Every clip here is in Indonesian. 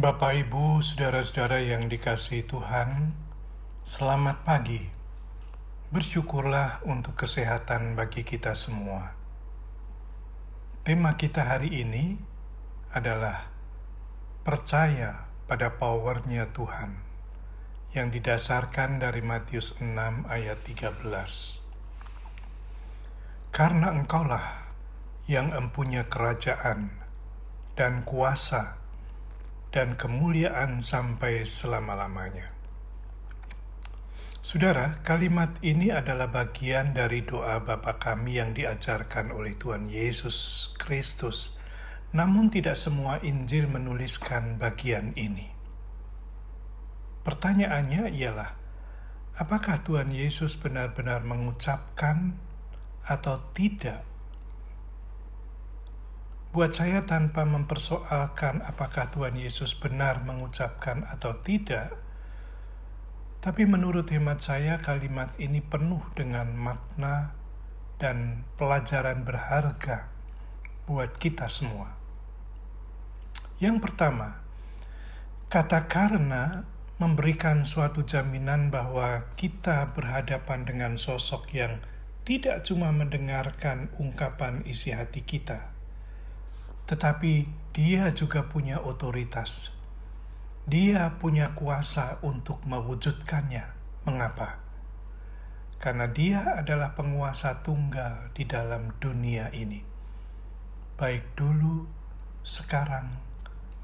Bapak, Ibu, saudara-saudara yang dikasihi Tuhan, selamat pagi. Bersyukurlah untuk kesehatan bagi kita semua. Tema kita hari ini adalah percaya pada powernya Tuhan yang didasarkan dari Matius 6 ayat 13. Karena engkaulah yang empunya kerajaan dan kuasa dan kemuliaan sampai selama-lamanya. Saudara, kalimat ini adalah bagian dari doa Bapa kami yang diajarkan oleh Tuhan Yesus Kristus. Namun tidak semua Injil menuliskan bagian ini. Pertanyaannya ialah, apakah Tuhan Yesus benar-benar mengucapkan atau tidak Buat saya tanpa mempersoalkan apakah Tuhan Yesus benar mengucapkan atau tidak, tapi menurut hemat saya kalimat ini penuh dengan makna dan pelajaran berharga buat kita semua. Yang pertama, kata karena memberikan suatu jaminan bahwa kita berhadapan dengan sosok yang tidak cuma mendengarkan ungkapan isi hati kita, tetapi dia juga punya otoritas. Dia punya kuasa untuk mewujudkannya. Mengapa? Karena dia adalah penguasa tunggal di dalam dunia ini. Baik dulu, sekarang,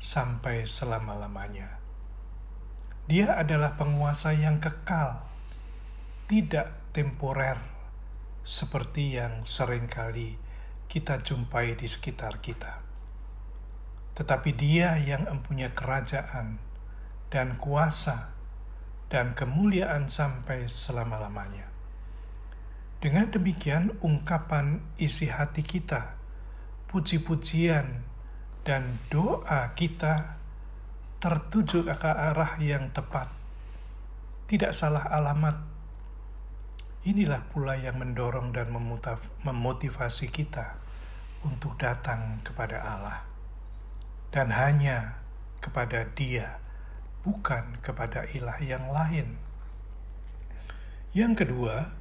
sampai selama-lamanya. Dia adalah penguasa yang kekal, tidak temporer, seperti yang sering kali kita jumpai di sekitar kita tetapi Dia yang mempunyai kerajaan dan kuasa dan kemuliaan sampai selama-lamanya. Dengan demikian, ungkapan isi hati kita, puji-pujian, dan doa kita tertuju ke arah yang tepat, tidak salah alamat. Inilah pula yang mendorong dan memotivasi kita untuk datang kepada Allah dan hanya kepada Dia, bukan kepada ilah yang lain. Yang kedua,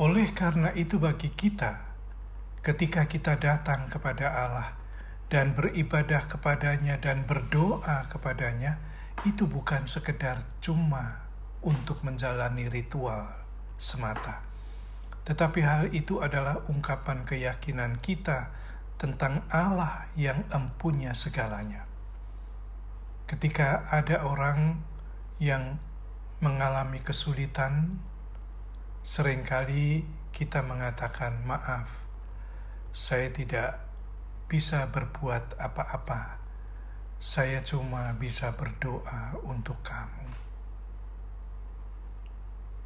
oleh karena itu, bagi kita, ketika kita datang kepada Allah dan beribadah kepadanya dan berdoa kepadanya, itu bukan sekedar cuma untuk menjalani ritual semata, tetapi hal itu adalah ungkapan keyakinan kita tentang Allah yang empunya segalanya. Ketika ada orang yang mengalami kesulitan, sering kali kita mengatakan, "Maaf, saya tidak bisa berbuat apa-apa. Saya cuma bisa berdoa untuk kamu."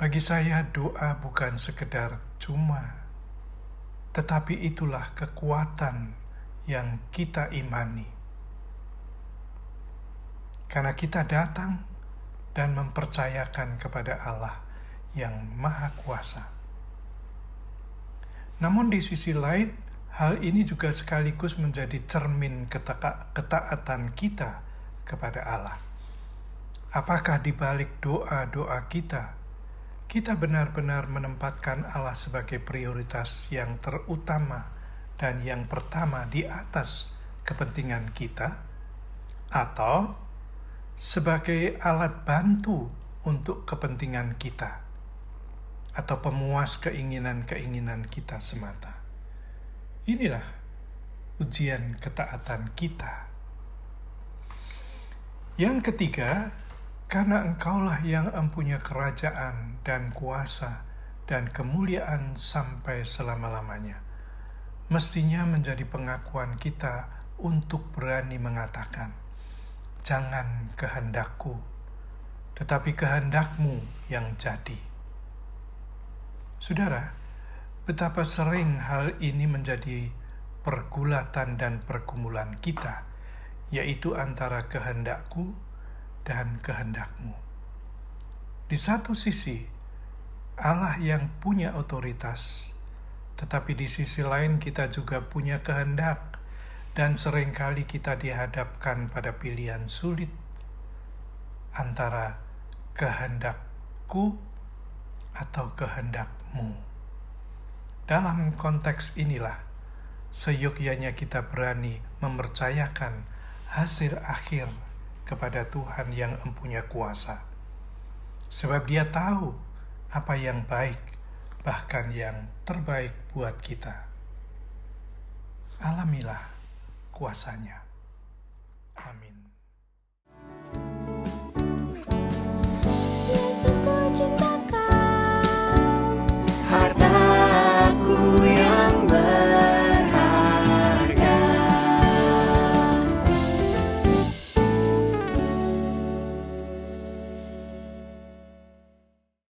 Bagi saya, doa bukan sekedar cuma tetapi itulah kekuatan yang kita imani. Karena kita datang dan mempercayakan kepada Allah yang Maha Kuasa. Namun, di sisi lain, hal ini juga sekaligus menjadi cermin ketaatan kita kepada Allah. Apakah di balik doa-doa kita kita benar-benar menempatkan Allah sebagai prioritas yang terutama dan yang pertama di atas kepentingan kita, atau sebagai alat bantu untuk kepentingan kita, atau pemuas keinginan-keinginan kita semata. Inilah ujian ketaatan kita. Yang ketiga, karena engkaulah yang empunya kerajaan dan kuasa dan kemuliaan sampai selama-lamanya. Mestinya menjadi pengakuan kita untuk berani mengatakan, Jangan kehendakku, tetapi kehendakmu yang jadi. Saudara, betapa sering hal ini menjadi pergulatan dan pergumulan kita, yaitu antara kehendakku dan kehendakmu. Di satu sisi, Allah yang punya otoritas, tetapi di sisi lain kita juga punya kehendak dan sering kali kita dihadapkan pada pilihan sulit antara kehendakku atau kehendakmu. Dalam konteks inilah, seyogyanya kita berani mempercayakan hasil akhir kepada Tuhan yang empunya kuasa. Sebab dia tahu apa yang baik, bahkan yang terbaik buat kita. Alamilah kuasanya. Amin.